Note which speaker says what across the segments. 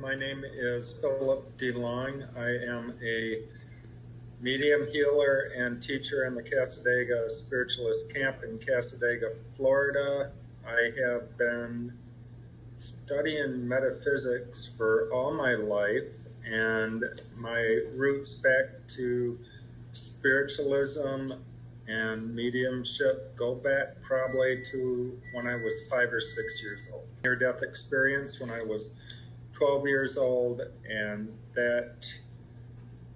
Speaker 1: My name is Philip DeLong. I am a medium healer and teacher in the Cassadaga Spiritualist Camp in Cassadaga, Florida. I have been studying metaphysics for all my life, and my roots back to spiritualism and mediumship go back probably to when I was five or six years old. Near death experience when I was 12 years old, and that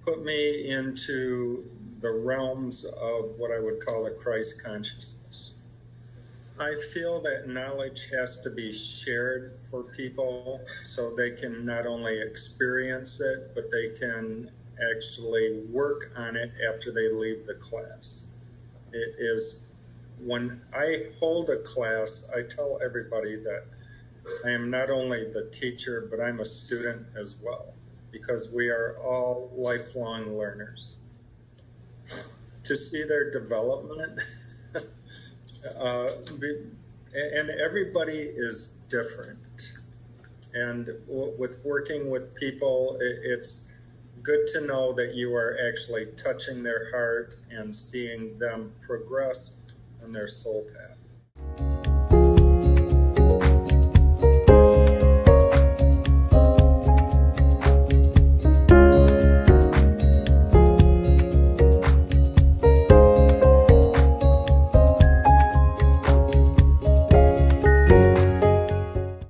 Speaker 1: put me into the realms of what I would call a Christ consciousness. I feel that knowledge has to be shared for people so they can not only experience it, but they can actually work on it after they leave the class. It is when I hold a class, I tell everybody that I am not only the teacher, but I'm a student as well, because we are all lifelong learners. To see their development, uh, and everybody is different. And with working with people, it's good to know that you are actually touching their heart and seeing them progress on their soul path.